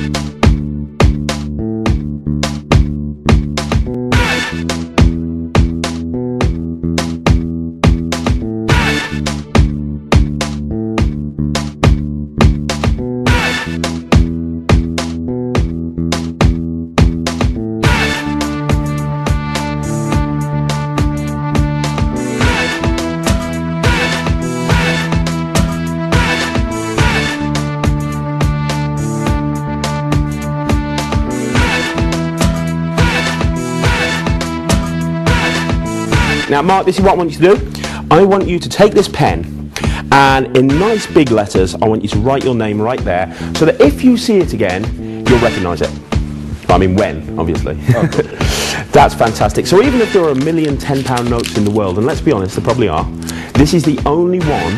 you Now, Mark, this is what I want you to do. I want you to take this pen and in nice big letters, I want you to write your name right there so that if you see it again, you'll recognise it. I mean, when, obviously. Oh, That's fantastic. So even if there are a million £10 notes in the world, and let's be honest, there probably are, this is the only one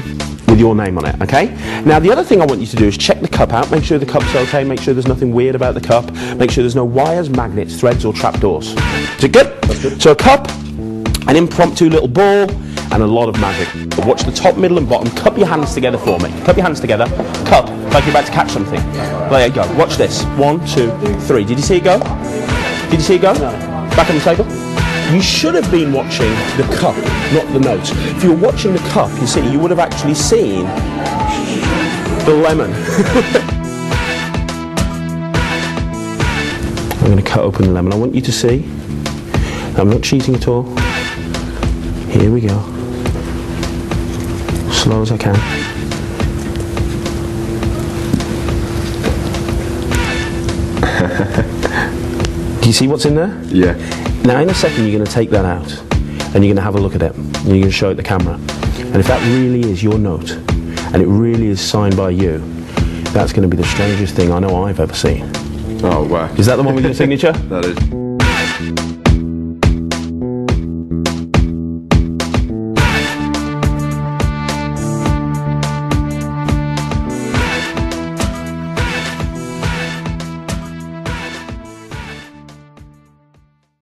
with your name on it, okay? Now, the other thing I want you to do is check the cup out, make sure the cup's okay, make sure there's nothing weird about the cup, make sure there's no wires, magnets, threads, or trapdoors. Is it good? That's good. So a cup, an impromptu little ball, and a lot of magic. Watch the top, middle, and bottom. Cup your hands together for me. Cup your hands together. Cup, like you're about to catch something. There you go. Watch this. One, two, three. Did you see it go? Did you see it go? Back on the table. You should have been watching the cup, not the notes. If you were watching the cup, you see, you would have actually seen the lemon. I'm going to cut open the lemon. I want you to see. I'm not cheating at all. Here we go. Slow as I can. Do you see what's in there? Yeah. Now, in a second, you're going to take that out and you're going to have a look at it and you're going to show it the camera. And if that really is your note and it really is signed by you, that's going to be the strangest thing I know I've ever seen. Oh wow. Is that the one with your signature? That is.